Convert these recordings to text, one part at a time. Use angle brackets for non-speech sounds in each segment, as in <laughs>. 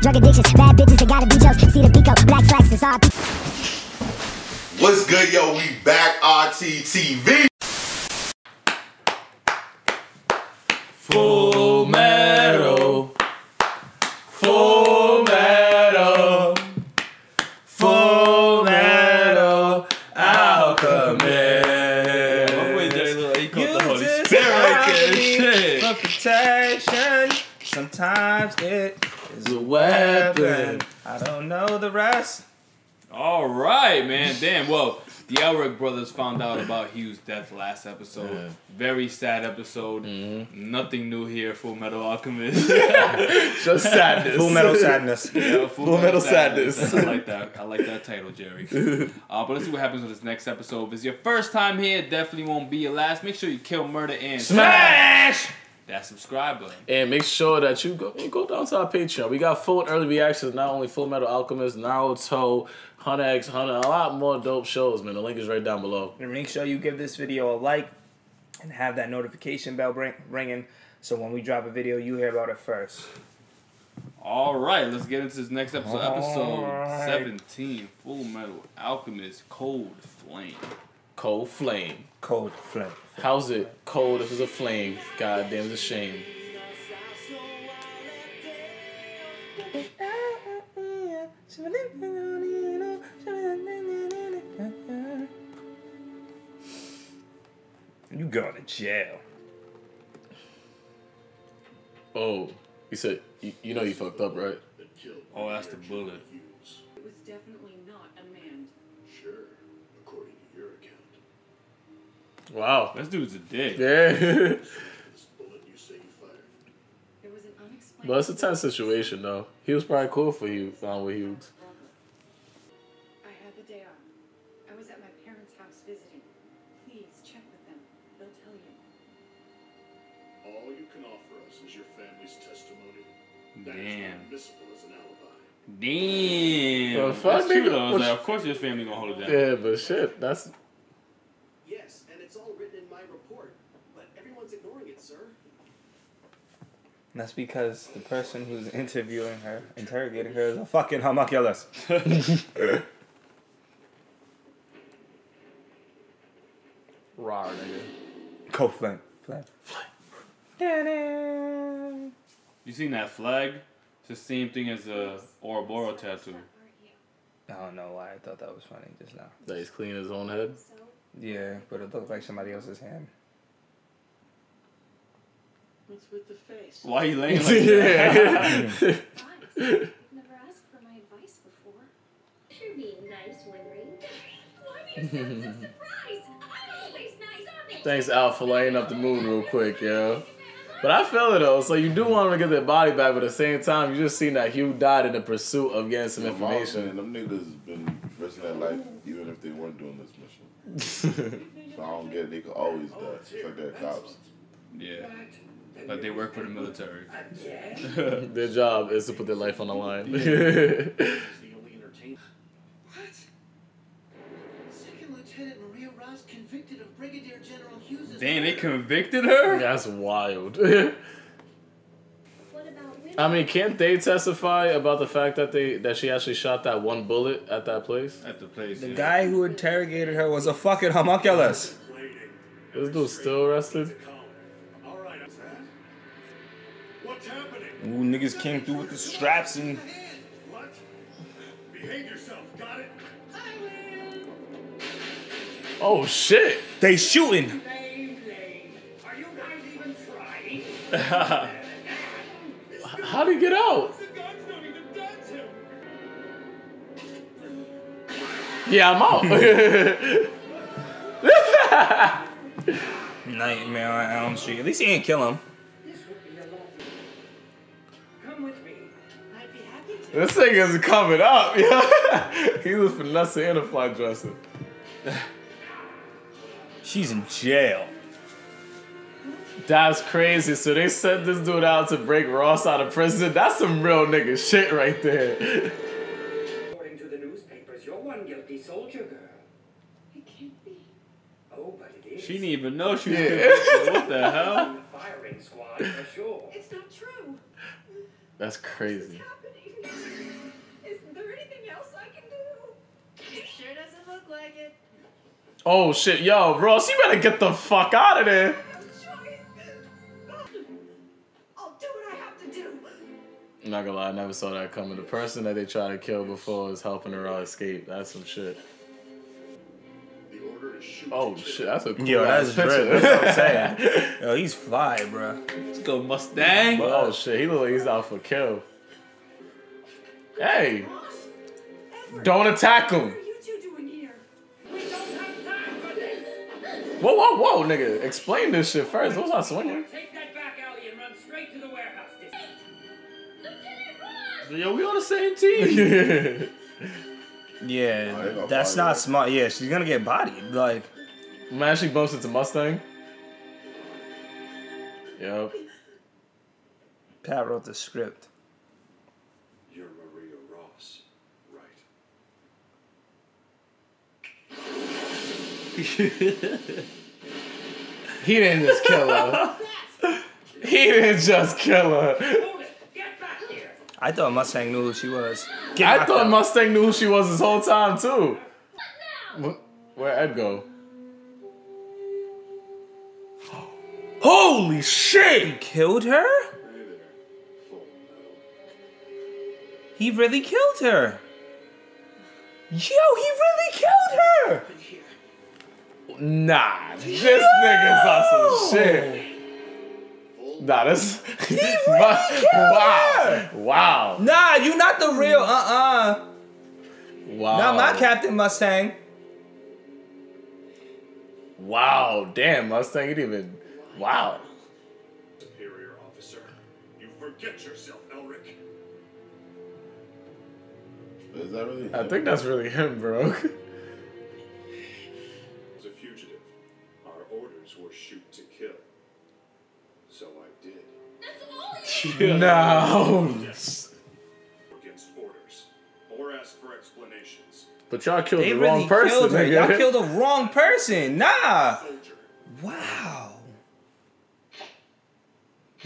Drug addictions, bad bitches, they gotta be jokes. See the pico, black slacks, it's RP. What's good, yo? We back RTTV. Full metal. Full metal. Full metal alchemist. You just Spirit need shit. for protection. Sometimes it is a a weapon. weapon. I don't know the rest. All right, man. Damn. Well, the Elric brothers found out about Hughes' death last episode. Yeah. Very sad episode. Nothing new here. Full Metal Alchemist. <laughs> Just sadness. Full metal sadness. <laughs> Yeah, Full Metal Sadness. I like that. I like that title, Jerry. <laughs> Uh, but let's see what happens with this next episode. If it's your first time here, definitely won't be your last. Make sure you kill, murder, and Smash! That subscribe button. And make sure that you go you go down to our Patreon. We got full early reactions, not only Full Metal Alchemist, Naruto, Hunter x Hunter, a lot more dope shows, man. The link is right down below. And make sure you give this video a like and have that notification bell ring- ringing so when we drop a video, you hear about it first. All right, let's get into this next episode. Episode Alright. 17 Full Metal Alchemist Cold Flame. Cold Flame. Cold flame. How's it cold if it's a flame? God damn, it's a shame. You going to jail. Oh, he said, you, you know you fucked up, right? Oh, that's the bullet. Wow. This dude's a dick. Yeah. This bullet you say you fired. It was an unexplained. but it's a tense situation, though. He was probably cool for you, found with Hughes. I had the day off. I was at my parents' house visiting. Please check with them. They'll tell you. All you can offer us is your family's testimony. That is Damn. not admissible as an alibi. Damn. The fuck, That's true, though. Like, of course your family gonna hold it down. Yeah, but shit, that's Yes, and it's all written in my report, but everyone's ignoring it, sir. That's because the person who's <laughs> interviewing her, interrogating her, is a fucking homunculus. <laughs> raw, nigga. Cold flame. Flame. Flame. You seen that flag? It's the same thing as a Ouroboros tattoo. I don't know why I thought that was funny just now. That he's cleaning his own head. Yeah, but it looked like somebody else's hand. What's with the face? Why are you laying <laughs> like that? yeah. <laughs> <laughs> Advice? Never asked for my advice before. You're being nice, Winry. Why do you sound so surprised? I'm always nice, aren't Thanks, Al, for lighting up the mood real quick, yo. But I feel it though. So you do want them to get their body back, but at the same time, you just seen that Hugh died in the pursuit of getting some information. And them niggas been risking their life even if they weren't doing this mission. So I don't get it. They could always die. It's like they're cops. Yeah. Like they work for the military. <laughs> their job is to put their life on the line. It's the only entertainment. What? Second Lieutenant Maria Ross convicted of Brigadier General Hughes' Damn, they convicted her? That's wild. What about Winry? I mean, can't they testify about the fact that they that she actually shot that one bullet at that place? At the place. The yeah. guy who interrogated her was a fucking homunculus. This dude still arrested. Ooh, niggas came through with the straps and What? Behave yourself, got it? Oh shit! they shooting. Are you guys even trying? How'd he get out? The guns don't even touch him. Yeah, I'm out. <laughs> Nightmare on Elm Street. At least he didn't kill him. This thing is coming up. <laughs> Yeah, he was finessing and a fly dresser. She's in jail. That's crazy. So they sent this dude out to break Ross out of prison. That's some real nigga shit right there. According to the newspapers, you're one guilty soldier girl. It can't be. Oh, but it is. She didn't even know she was Yeah. convicted. What the hell? Firing squad for sure. It's not true. That's crazy. Happening? <laughs> Is there anything else I can do? It sure doesn't look like it. Oh shit, yo, Ross, you better get the fuck out of there. I'll do what I have to do. I'm not gonna lie, I never saw that coming. The person that they try to kill before is helping her out escape. That's some shit. The order is shoot Oh shit, that's a cool Yo, ass that's picture. drip. <laughs> That's what I'm saying. Yo, he's fly, bro. Let's go Mustang. oh shit, he look like he's out for kill. Hey, don't attack him. What are you two doing here? Whoa, whoa, whoa, nigga. Explain this shit first. Those not swinging. Take that back alley and run straight to the warehouse district. Lieutenant Ross! Yo, we on the same team. <laughs> Yeah, Oh, that's not her. smart. Yeah, she's gonna get bodied. Like, Man, she bumps into Mustang. Yep. Pat wrote the script. You're Maria Ross, right? <laughs> He didn't just kill her. he didn't just kill her. Hold it! Get back here! I thought Mustang knew who she was. Get I thought out. Mustang knew who she was this whole time too. Wh- Where Ed go? Holy shit! He killed her. Hey there, full metal. He really killed her. Yo, he really killed her. Nah, this nigga's on some shit. Nah, this. <laughs> wow. Wow. Nah, you not the real. Uh uh Wow. Not my Captain Mustang. Wow. Damn, Mustang, you didn't even. Wow. Superior officer, you forget yourself, Elric. Is that really? I think that's really him, bro. <laughs> That's <laughs> all no. Against orders. Or ask for explanations. But y'all killed They the really wrong person, killed her. nigga. Y'all killed the wrong person. Nah. Wow.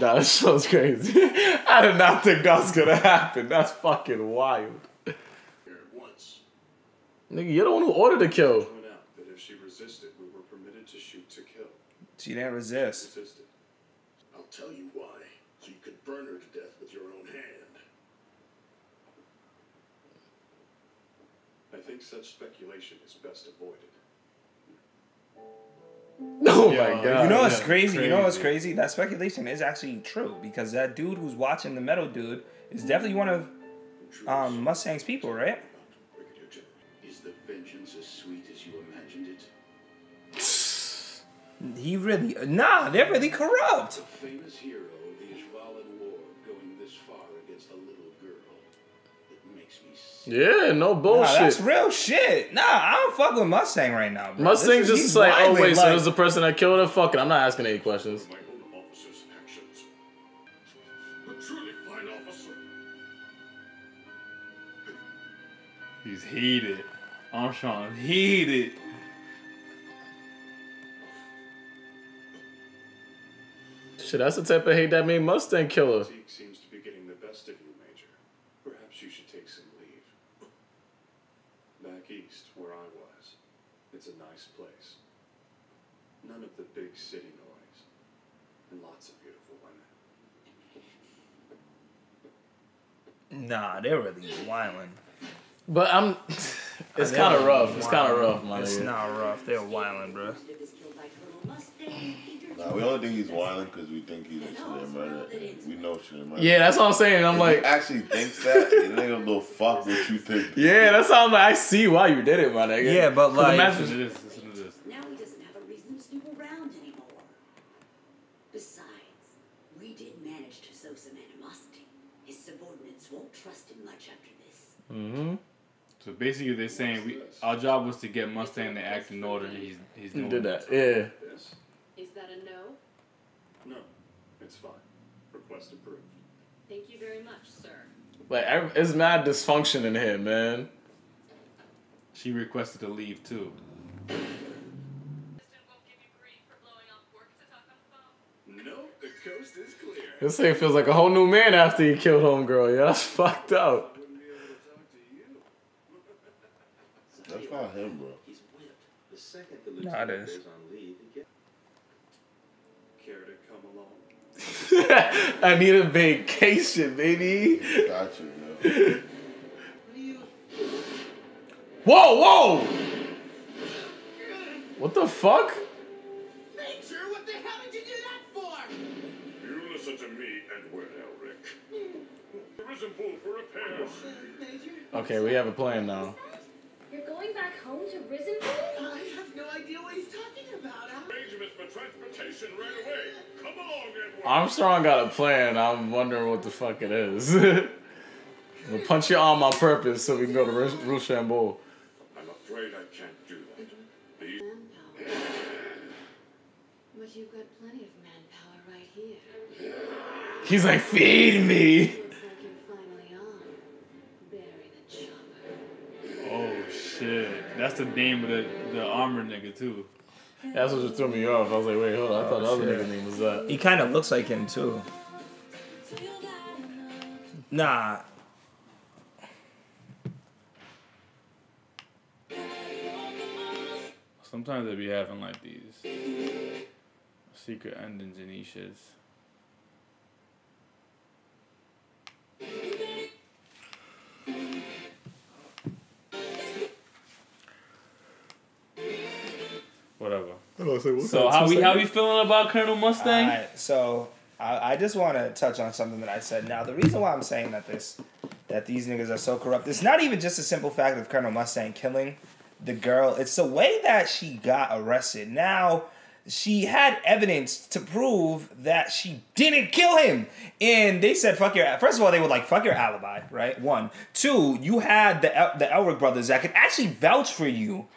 Nah, that show's crazy. <laughs> I did not think that was gonna happen. That's fucking wild. Here at once. Nigga, you're the one who ordered the kill. Point out that if she resisted, we were permitted to shoot to kill. She didn't resist. Resisted. I'll tell you why. So you could burn her to death with your own hand. I think such speculation is best avoided. Oh my god. You know what's yeah, crazy? You know what's crazy. crazy? That speculation is actually true because that dude who's watching the metal dude is definitely one of um, Mustang's people, right? Is the vengeance as sweet as you imagined it? He really nah. They're really corrupt. The famous hero Yeah, no bullshit. Nah, bullshit. that's real shit. Nah, I don't fuck with Mustang right now. Bro. Mustang This is- just he's like, oh wilding, wait, so like- there's the person that killed her? Fuck it, I'm not asking any questions. My own officer's actions. A truly fine officer. He's heated. Armstrong heated. Shit, that's the type of hate that made Mustang kill her. Fatigue seems to be getting the best of you, Major. Perhaps you should take some leave. Back east, where I was, it's a nice place. None of the big city noise. And lots of beautiful women. Nah, they're really wilding. But I'm. It's kind of rough. It's kind of rough, my It's not rough. They're wilding, bro. Nah, we only think he's whining because we think he's should have murdered. We know she didn't murder. Yeah, that's what I'm saying. I'm If like, he actually thinks that, the nigga will fuck what you think. <laughs> yeah, that's how I'm like. I see why you did it, my nigga. Yeah, but like- imagine- Listen to this. Listen to this. Now he doesn't have a reason to snoop around anymore. Besides, we did manage to sow some animosity. His subordinates won't trust him much after this. Mhm. So basically, they're saying we our job was to get Mustang to act in order, he's he's He doing did that. Yeah. This? Is that a no? No, it's fine. Request approved. Thank you very much, sir. Like, ev- it's mad dysfunction in here, man. She requested to leave too. No, the coast is clear. This thing feels like a whole new man after he killed homegirl. Yeah, that's <laughs> fucked up. That's not him, bro. He's whipped. The second the Nah, it is. on leave, he get... Care to come along? <laughs> I need a vacation, baby. Got you, man. Whoa, whoa! What the fuck? Major, what the hell did you do that for? You listen to me, Edward Elric. Resembool for repairs. Okay, we have a plan now. You're going back home to Resembool? I have no idea what he's talking about. Arrangements for transportation right away. Come along, Edward. Armstrong got a plan. I'm wondering what the fuck it is. <laughs> we'll punch your arm on purpose so we can go to Ru- Rochambeau. I'm afraid I can't do that. These But you've got plenty of manpower right here. He's like, feed me. Shit. That's the name of the, the armor nigga too. That's what just threw me off. I was like, wait, hold on. I thought the oh, other shit. nigga name was that. He kind of looks like him too. Nah. Sometimes they be having like these secret endings in these shits. So how we how we feeling about Colonel Mustang? Alright, so I, I just want to touch on something that I said. Now, the reason why I'm saying that this, that these niggas are so corrupt, it's not even just a simple fact of Colonel Mustang killing the girl. It's the way that she got arrested. Now, she had evidence to prove that she didn't kill him, and they said, "Fuck your." First of all, they were like, "Fuck your alibi," right? One, two. You had the El- the Elric brothers that could actually vouch for you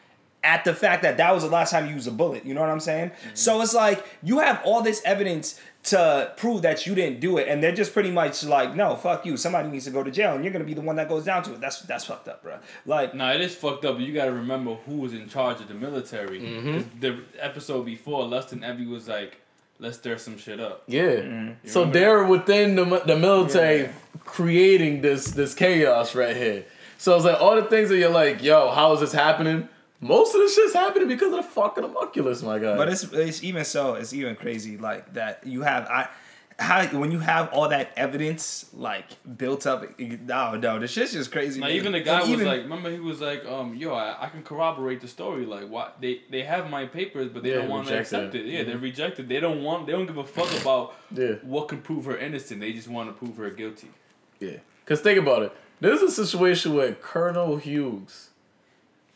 at the fact that that was the last time you used a bullet. You know what I'm saying? Mm-hmm. So it's like you have all this evidence to prove that you didn't do it, and they're just pretty much like, no, fuck you. Somebody needs to go to jail, and you're gonna be the one that goes down to it. That's that's fucked up, bro. Like, Nah, it is fucked up. But you gotta remember who was in charge of the military. Mm-hmm. 'Cause The episode before, Lust and Envy was like, "Let's stir some shit up." Yeah. You So they're within the, the military Yeah. creating this this chaos right here. So it's like all the things that you're like, yo, how is this happening? Most of this shit's happening because of the fucking homunculus, my guy. but it's it's even so, it's even crazy like that. You have I. How, when you have all that evidence like built up, no, no, the shit's just crazy. Now man. even the guy And was even- like, remember he was like, um, yo, I, I can corroborate the story. Like, what they they have my papers, but they Yeah, don't want to accept it. it. Yeah, they Mhm. rejected. They don't want. They don't give a fuck <laughs> about Yeah. what can prove her innocent. They just want to prove her guilty. Yeah. Cause think about it. This is a situation where Colonel Hughes.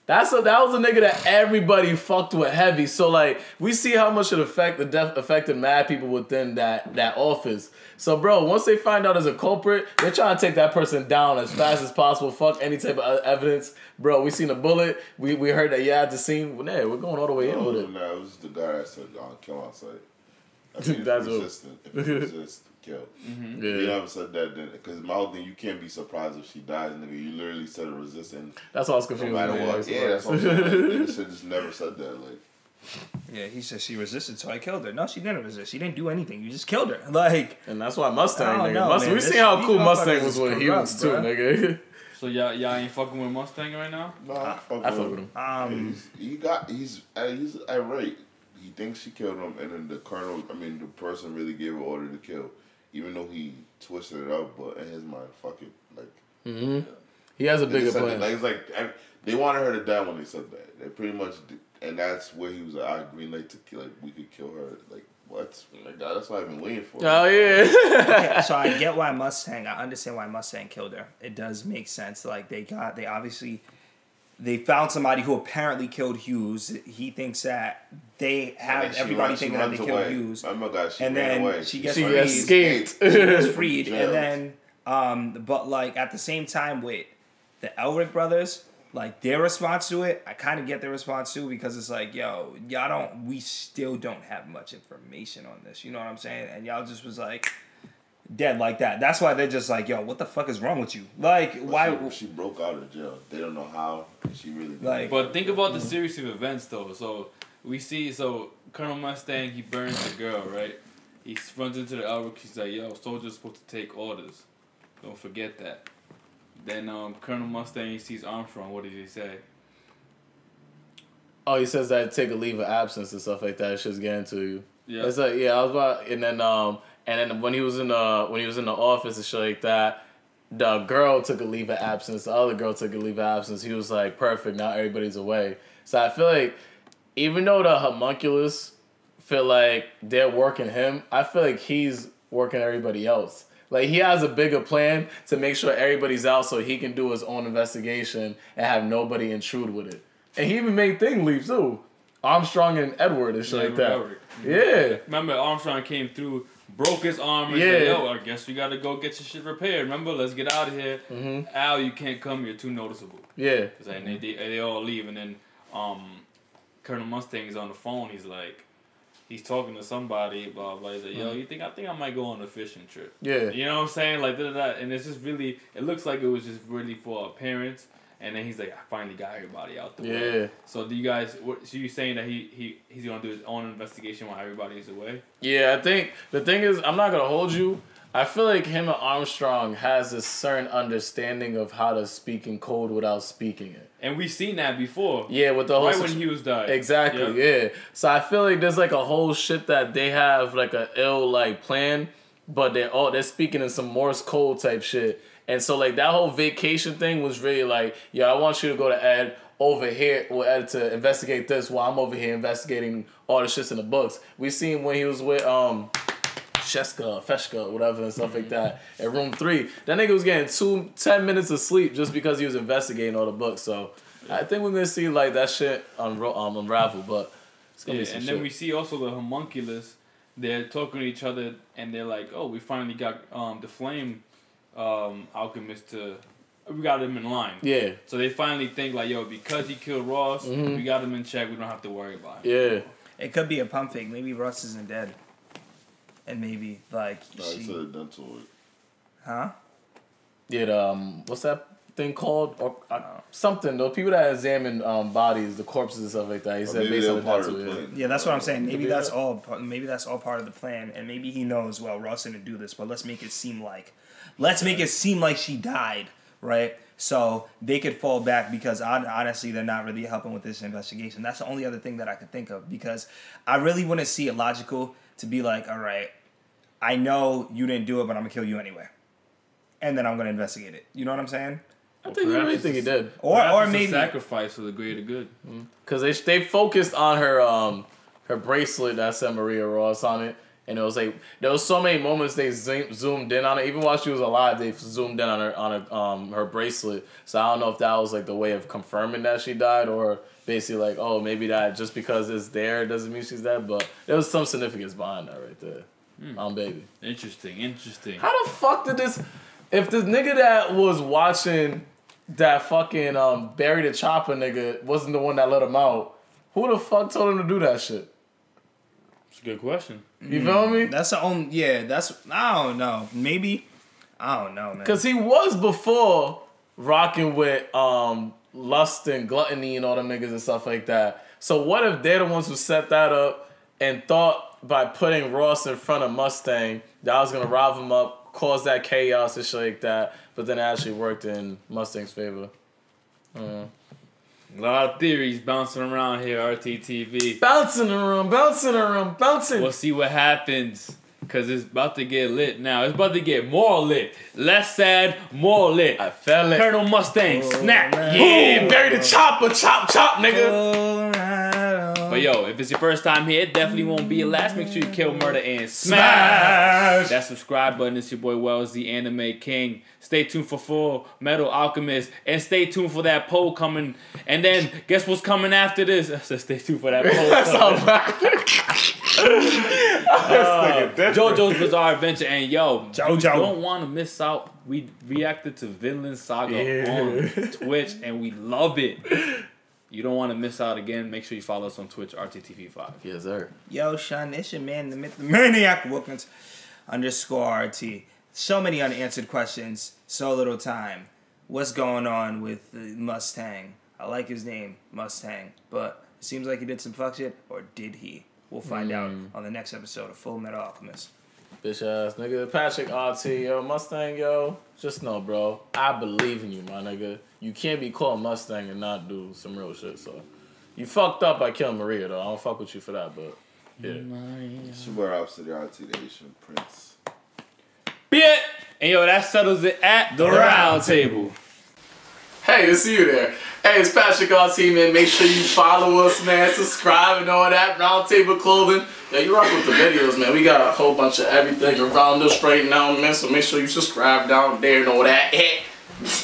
That's a that was a nigga that everybody fucked with heavy. So like we see how much it affect the death affected mad people within that that office. So bro, once they find out as a culprit, they're trying to take that person down as fast as possible. Fuck any type of evidence, bro. We seen a bullet. We we heard that yeah at the scene. Well, nah, we're going all the way in with it. no, it was the guy that said, "I'll kill on sight." I mean, That's if what- resistant, if you resist, kill. Mhm. If Yeah. you haven't said that, then because my whole thing, you can't be surprised if she dies, nigga. You literally said a resistant. That's why I was confused No matter when you what, asked yeah, that's what I'm about it. saying. Like, nigga should just never said that. Like, Yeah, he said she resisted, so I killed her. No, she didn't resist. She didn't do anything. You just killed her. Like, and that's why Mustang, nigga. know, Mustang, man. we This- seen how cool Mustang was is with corrupt, Hughes too, bruh. nigga. So y'all y'all ain't fucking with Mustang right now. Nah, fuck I with fuck him. with him. Um, he's, he got he's uh, he's irate. He thinks she killed him, and then the colonel, I mean, the person really gave an order to kill, even though he twisted it up. But in his mind, fuck it, like hmm He has a They bigger plan. that- Like it's like I- they wanted her to die when they said that. They pretty much, did, and that's where he was like, "I green light to kill. Like we could kill her. Like what? Like God, that's what I've been waiting for." Oh yeah. <laughs> okay, so I get why Mustang. I understand why Mustang killed her. It does make sense. Like they got, they obviously, they found somebody who apparently killed Hughes. He thinks that they have And she everybody runs- thinking that they runs killed away. Hughes. Oh my God, she and ran then away. she gets She freed. escaped. She gets freed, Jailed. <laughs> and then, um, but like at the same time with the Elric brothers. Like their response to it, I kind of get their response too because it's like, yo, y'all don't, we still don't have much information on this. You know what I'm saying? And y'all just was like, dead like that. That's why they're just like, yo, what the fuck is wrong with you? Like, But why? She, she broke out of jail. They don't know how. She really did. Like- But think about the series of events though. So we see so Colonel Mustang he burns the girl, right? he runs into the Elric. He's like, "Yo, soldiers supposed to take orders. Don't forget that." Then um, Colonel Mustang he sees Armstrong. What did he say? Oh, he says that take a leave of absence and stuff like that. It's just getting to you. Yeah. It's like yeah, I was about and then um and then when he was in the when he was in the office and shit like that, the girl took a leave of absence. The other girl took a leave of absence. He was like perfect. Now everybody's away. So I feel like even though the homunculus feel like they're working him, I feel like he's working everybody else. Like he has a bigger plan to make sure everybody's out so he can do his own investigation and have nobody intrude with it. And he even made thing leave too. Armstrong and Edward and shit like that. Elric. Yeah. Remember Armstrong came through, broke his arm, and Yeah. said, "Yo, I guess we gotta go get your shit repaired. Remember, let's get out of here." Mhm. Al, you can't come. You're too noticeable. Yeah. 'Cause then they, they they all leave, and then um, Colonel Mustang is on the phone. He's like, he's talking to somebody. Blah blah. He's like, "Yo, Mhm. you think I think I might go on a fishing trip?" Yeah. You know what I'm saying? Like da, da, da. and it's just really. It looks like it was just really for appearance. And then he's like, I finally got everybody out the way. Yeah. So do you guys? What, so you saying that he he he's gonna do his own investigation while everybody is away? Yeah, I think the thing is, I'm not gonna hold you. I feel like him and Armstrong has a certain understanding of how to speak in code without speaking it. And we've seen that before. Yeah, with the whole right situ- when Hughes died. Exactly. Yeah. So I feel like there's like a whole shit that they have like a ill like plan, but they're all they're speaking in some Morse code type shit. And so like that whole vacation thing was really like, yeah, I want you to go to Ed over here with Ed to investigate this while I'm over here investigating all the shits in the books. We seen when he was with um Sheska, Feshka, whatever, and stuff like that. At room three, that nigga was getting two, 10 minutes of sleep just because he was investigating all the books. So I think we're gonna see like that shit unro- um, unravel, but it's gonna Yeah, be some and shit. then we see also the homunculus. They're talking to each other, and they're like, "Oh, we finally got um, the flame um, alchemist to. We got him in line." Yeah. So they finally think like, "Yo, because he killed Ross, Mhm. we got him in check. We don't have to worry about him." Yeah. It could be a pump fake. Maybe Ross isn't dead. And maybe like No, she, it's a dental. huh? Yeah, the, um, what's that thing called? Or uh, something. Those people that examine um, bodies, the corpses and stuff like that. He Or said maybe based they're on the part of dental, the yeah. plan. Yeah, that's what I'm saying. Maybe that's all. part- Maybe that's all part of the plan, and maybe he knows. Well, Ross didn't do this, but let's make it seem like, let's make it seem like she died, right? So they could fall back because hon- honestly, they're not really helping with this investigation. That's the only other thing that I could think of because I really wouldn't see it logical to be like, all right, I know you didn't do it, but I'm gonna kill you anyway, and then I'm gonna investigate it. You know what I'm saying? I think he really think he did. Or perhaps or a maybe sacrifice for the greater good. Cause they they focused on her um her bracelet that said Maria Ross on it, and it was like there was so many moments they zoom, zoomed in on it. Even while she was alive, they zoomed in on her on her um her bracelet. So I don't know if that was like the way of confirming that she died, or basically like oh maybe that just because it's there doesn't mean she's dead. But there was some significance behind that right there. Um, baby. Interesting, interesting. How the fuck did this? If the nigga that was watching that fucking um Barry the Chopper nigga wasn't the one that let him out, who the fuck told him to do that shit? It's a good question. You feel me? That's the only. Yeah, that's. I don't know. Maybe. I don't know, man. Because he was before rocking with um lust and gluttony and all them niggas and stuff like that. So what if they're the ones who set that up and thought by putting Ross in front of Mustang that was gonna rival him up, cause that chaos and shit like that, but then it actually worked in Mustang's favor. A lot of theories bouncing around here, RTTV. bouncing around, bouncing around, bouncing. We'll see what happens. Cause it's about to get lit now. It's about to get more lit. Less sad, more lit. I fell it. Colonel Mustang, oh, snap. Boom, Yeah, Barry the Chopper, chop, chop, nigga. Oh, But yo, if it's your first time here, it definitely won't be your last. Make sure you kill, murder, and Smash. smash. That subscribe button. It's your boy Wellz, the Anime King. Stay tuned for Full Metal Alchemist, and stay tuned for that poll coming. And then guess what's coming after this? <laughs> I said stay tuned for that poll. <laughs> Uh. JoJo's Bizarre Adventure, and yo, JoJo. you don't want to miss out. We reacted to Vinland Saga Yeah. on Twitch, and we love it. <laughs> You don't want to miss out again. Make sure you follow us on Twitch, RTTV5. Yes, sir. Yo, Sean, it's your man, the myth, the maniac Wilkins underscore RT. So many unanswered questions, so little time. What's going on with the Mustang? I like his name, Mustang, but it seems like he did some fuck shit, or did he? We'll find out mm. on the next episode of Full Metal Alchemist. Bitch ass nigga. Patrick RT, yo, Mustang, yo. Just know, bro. I believe in you, my nigga. You can't be called Mustang and not do some real shit, so. You fucked up by killing Maria, though. I don't fuck with you for that, but. Yeah. It's your boy Rob City RT, the Asian Prince. Be it. And yo, that settles it at the round table. Hey, it's you there. Hey, it's Patrick RT, man. Make sure you follow us, man. Subscribe and all that. Roundtable Clothing. Yeah, you rock with the videos, man. We got a whole bunch of everything around us right now, man. So make sure you subscribe down there and all that. <laughs>